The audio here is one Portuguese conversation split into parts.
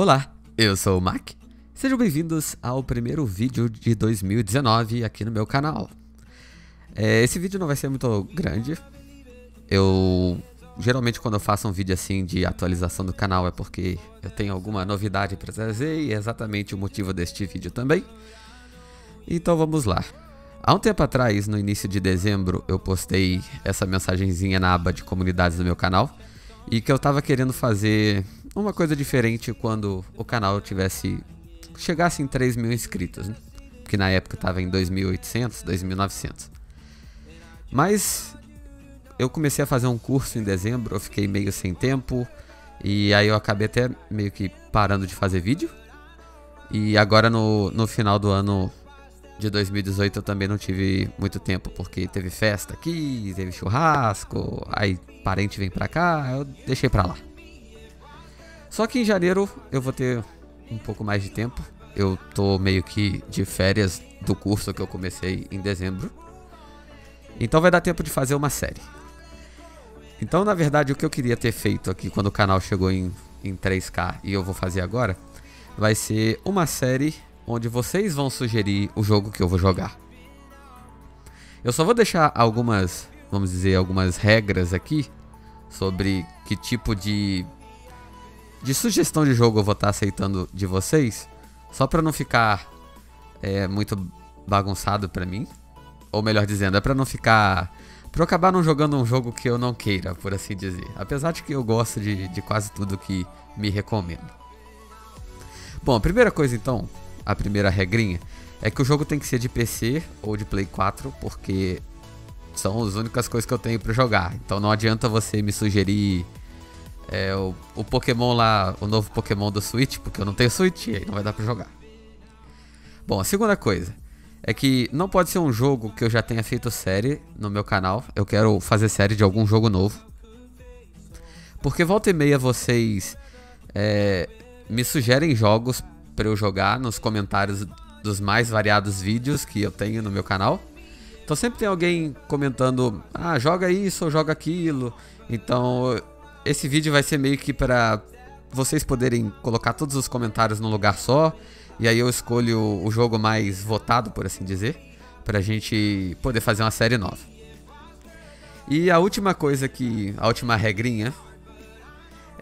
Olá, eu sou o Mac. Sejam bem-vindos ao primeiro vídeo de 2019 aqui no meu canal. É, esse vídeo não vai ser muito grande. Eu geralmente quando eu faço um vídeo assim de atualização do canal é porque eu tenho alguma novidade para trazer e é exatamente o motivo deste vídeo também. Então vamos lá. Há um tempo atrás, no início de dezembro, eu postei essa mensagenzinha na aba de comunidades do meu canal e que eu tava querendo fazer uma coisa diferente quando o canal tivesse chegasse em 3 mil inscritos, né? que na época estava em 2.800, 2.900. Mas eu comecei a fazer um curso em dezembro, eu fiquei meio sem tempo e aí eu acabei até meio que parando de fazer vídeo. E agora no, no final do ano de 2018 eu também não tive muito tempo, porque teve festa aqui, teve churrasco, aí parente vem pra cá, eu deixei pra lá. Só que em janeiro eu vou ter um pouco mais de tempo. Eu tô meio que de férias do curso que eu comecei em dezembro. Então vai dar tempo de fazer uma série. Então, na verdade, o que eu queria ter feito aqui quando o canal chegou em, em 3K e eu vou fazer agora, vai ser uma série onde vocês vão sugerir o jogo que eu vou jogar. Eu só vou deixar algumas, vamos dizer, algumas regras aqui sobre que tipo de de sugestão de jogo eu vou estar tá aceitando de vocês, só para não ficar é, muito bagunçado para mim, ou melhor dizendo, é para não ficar para acabar não jogando um jogo que eu não queira, por assim dizer. Apesar de que eu gosto de, de quase tudo que me recomendo. Bom, a primeira coisa então, a primeira regrinha, é que o jogo tem que ser de PC ou de Play 4, porque são as únicas coisas que eu tenho para jogar. Então não adianta você me sugerir é, o, o, Pokémon lá, o novo Pokémon do Switch, porque eu não tenho Switch e aí não vai dar pra jogar. Bom, a segunda coisa é que não pode ser um jogo que eu já tenha feito série no meu canal. Eu quero fazer série de algum jogo novo. Porque volta e meia vocês é, me sugerem jogos para eu jogar nos comentários dos mais variados vídeos que eu tenho no meu canal. Então sempre tem alguém comentando, ah, joga isso ou joga aquilo. Então esse vídeo vai ser meio que para vocês poderem colocar todos os comentários num lugar só. E aí eu escolho o jogo mais votado, por assim dizer, pra gente poder fazer uma série nova. E a última coisa que. A última regrinha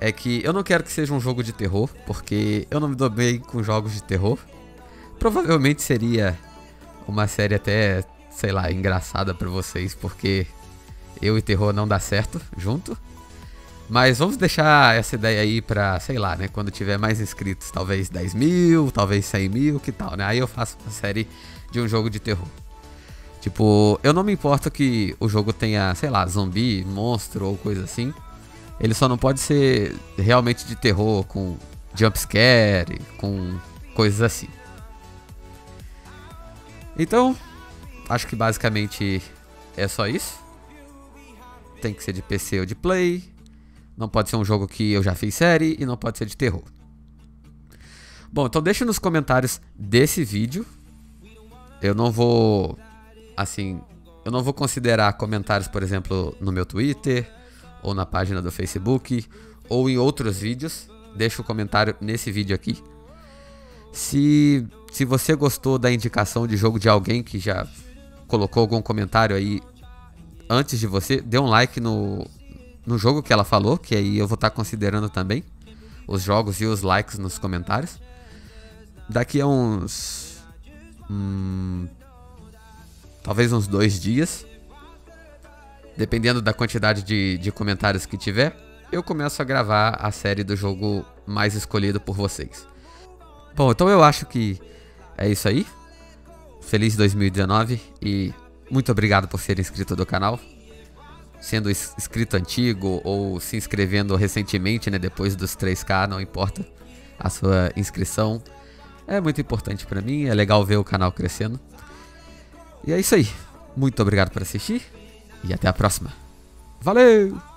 é que eu não quero que seja um jogo de terror, porque eu não me dou bem com jogos de terror. Provavelmente seria uma série até, sei lá, engraçada para vocês, porque eu e terror não dá certo junto. Mas vamos deixar essa ideia aí pra, sei lá, né? Quando tiver mais inscritos, talvez 10 mil, talvez 100 mil, que tal, né? Aí eu faço uma série de um jogo de terror. Tipo, eu não me importo que o jogo tenha, sei lá, zumbi, monstro ou coisa assim. Ele só não pode ser realmente de terror, com jumpscare, com coisas assim. Então, acho que basicamente é só isso. Tem que ser de PC ou de Play. Não pode ser um jogo que eu já fiz série e não pode ser de terror. Bom, então deixa nos comentários desse vídeo. Eu não vou assim, eu não vou considerar comentários, por exemplo, no meu Twitter ou na página do Facebook ou em outros vídeos. Deixa o um comentário nesse vídeo aqui. Se se você gostou da indicação de jogo de alguém que já colocou algum comentário aí antes de você, dê um like no, no jogo que ela falou, que aí eu vou estar tá considerando também os jogos e os likes nos comentários. Daqui a uns. Hum, talvez uns dois dias. Dependendo da quantidade de, de comentários que tiver, eu começo a gravar a série do jogo mais escolhido por vocês. Bom, então eu acho que é isso aí. Feliz 2019 e muito obrigado por ser inscrito do canal sendo inscrito antigo ou se inscrevendo recentemente, né, depois dos 3K, não importa a sua inscrição. É muito importante para mim, é legal ver o canal crescendo. E é isso aí. Muito obrigado por assistir e até a próxima. Valeu!